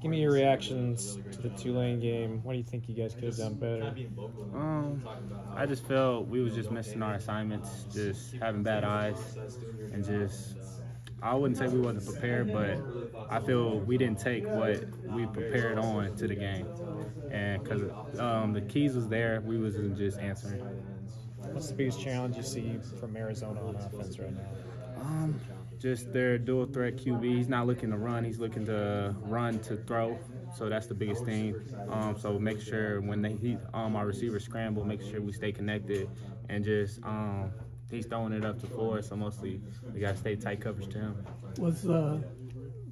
Give me your reactions to the Tulane game. What do you think you guys could have done better? Um, I just felt we was just missing our assignments, just having bad eyes, and just I wouldn't say we wasn't prepared, but I feel we didn't take what we prepared on to the game, and because um, the keys was there, we wasn't just answering. What's the biggest challenge you see from Arizona on offense right now? Um, just their dual threat QB. He's not looking to run. He's looking to run to throw. So that's the biggest thing. Um, so make sure when they he, um, our receivers scramble, make sure we stay connected and just um, he's throwing it up to four. So mostly we got to stay tight coverage to him. Was the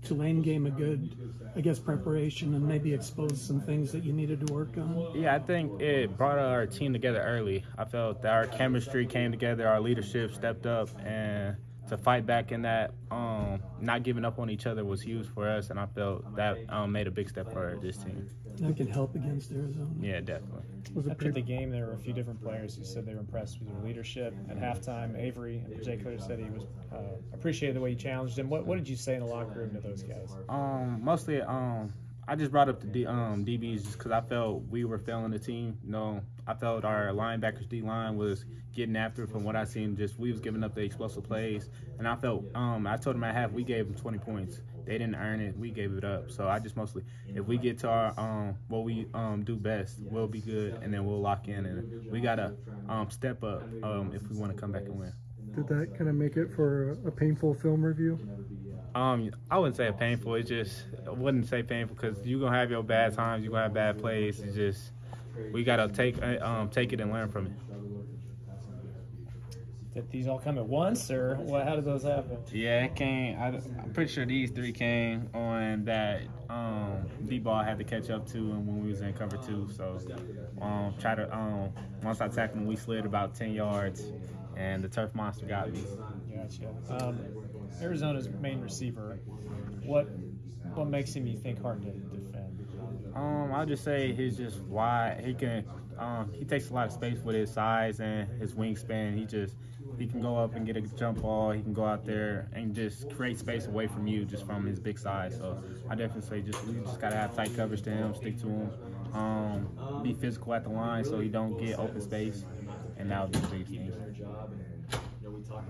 Tulane game a good, I guess, preparation and maybe expose some things that you needed to work on? Yeah, I think it brought our team together early. I felt that our chemistry came together, our leadership stepped up, and to fight back in that, um, not giving up on each other was huge for us, and I felt that um, made a big step for this team. That can help against Arizona. Yeah, definitely. Was it After the game, there were a few different players who said they were impressed with your leadership. At halftime, Avery in particular said he was uh, appreciated the way you challenged him. What, what did you say in the locker room to those guys? Um, mostly, um, I just brought up the D, um, DBs just because I felt we were failing the team. You know, I felt our linebackers D line was getting after from what I seen. Just we was giving up the explosive plays, and I felt um, I told them at half we gave them 20 points. They didn't earn it. We gave it up. So I just mostly, if we get to our um, what we um, do best, we'll be good, and then we'll lock in. And we gotta um, step up um, if we want to come back and win. Did that kind of make it for a painful film review? Um, I wouldn't say painful. It's just I wouldn't say painful because you're gonna have your bad times. You're gonna have bad plays. It's just we gotta take uh, um take it and learn from it. Did these all come at once, or what, how did those happen? Yeah, it came. I, I'm pretty sure these three came on that um D ball had to catch up to, and when we was in cover two. So um try to um once I tackled him, we slid about 10 yards, and the turf monster got me. Gotcha. Um, Arizona's main receiver. What what makes him you think hard to defend? Um, I'll just say he's just wide. He can, um, he takes a lot of space with his size and his wingspan. He just, he can go up and get a jump ball. He can go out there and just create space away from you just from his big size. So I definitely say just we just gotta have tight coverage to him, stick to him, um, be physical at the line so he don't get open space, and that would be the biggest thing.